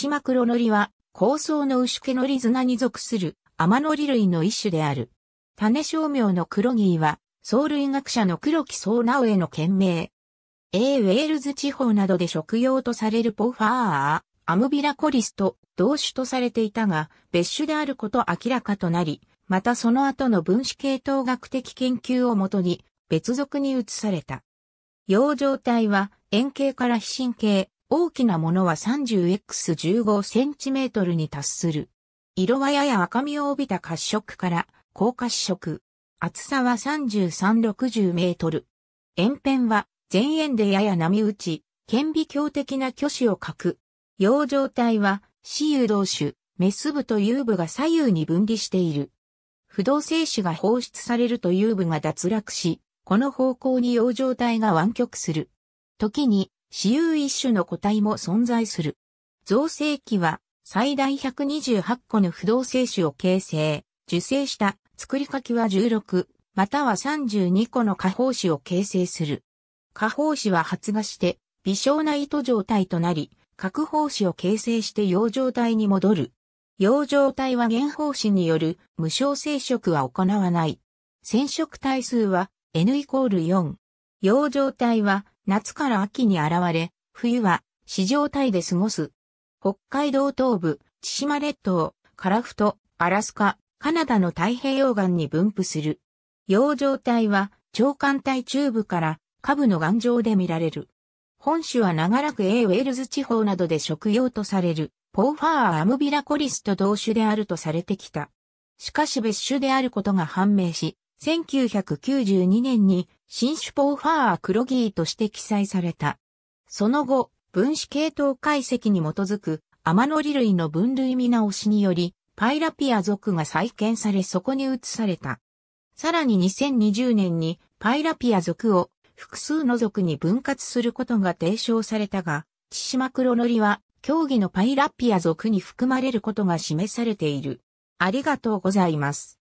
シマクロノリは、高層の牛毛のリズナに属する甘ノリ類の一種である。種小苗の黒ギーは、藻類学者の黒木総直への県名。A ウェールズ地方などで食用とされるポファー、アムビラコリスと同種とされていたが、別種であること明らかとなり、またその後の分子系統学的研究をもとに別属に移された。養生体は円形から非神経、大きなものは 30x15cm に達する。色はやや赤みを帯びた褐色から高褐色。厚さは33-60メートル。円辺は前円でやや波打ち、顕微鏡的な挙手を書く。養生体は死有同種、メス部と有部が左右に分離している。不動精子が放出されると有部が脱落し、この方向に養生体が湾曲する。時に私有一種の個体も存在する。造成器は最大128個の不動精子を形成、受精した作りかきは16、または32個の下方子を形成する。下方子は発芽して、微小な糸状態となり、核胞子を形成して養生体に戻る。養生体は原胞子による無償生殖は行わない。染色体数は N イコール4。養生体は夏から秋に現れ、冬は市場体で過ごす。北海道東部、千島列島、カラフト、アラスカ、カナダの太平洋岸に分布する。養生体は長官体中部から下部の岩上で見られる。本種は長らく A ウェールズ地方などで食用とされる、ポーファーアムビラコリスと同種であるとされてきた。しかし別種であることが判明し、1992年に新種ポーファー黒ギーとして記載された。その後、分子系統解析に基づくアノリ類の分類見直しにより、パイラピア属が再建されそこに移された。さらに2020年にパイラピア属を複数の属に分割することが提唱されたが、チシマクロノリは競技のパイラピア属に含まれることが示されている。ありがとうございます。